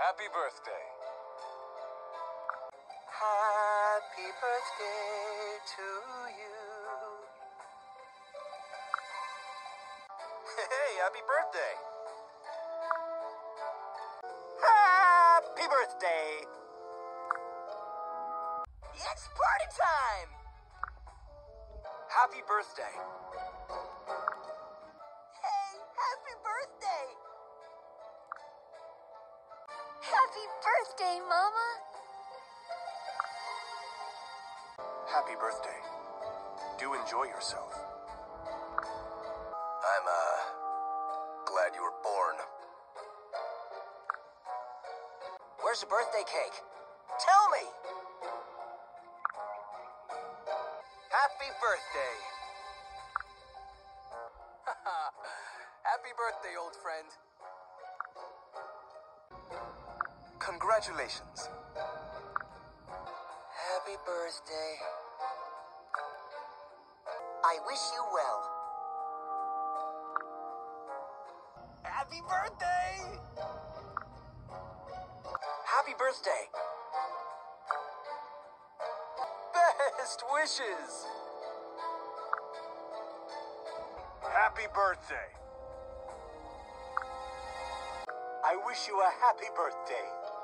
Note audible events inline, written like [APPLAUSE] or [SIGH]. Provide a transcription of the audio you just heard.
Happy birthday. Happy birthday to you. [LAUGHS] Hey, happy birthday. Happy birthday. It's party time. Happy birthday. Happy birthday, Mama! Happy birthday. Do enjoy yourself. I'm, uh, glad you were born. Where's the birthday cake? Tell me! Happy birthday. [LAUGHS] Happy birthday, old friend. Congratulations. Happy birthday. I wish you well. Happy birthday! Happy birthday! Best wishes! Happy birthday. I wish you a happy birthday.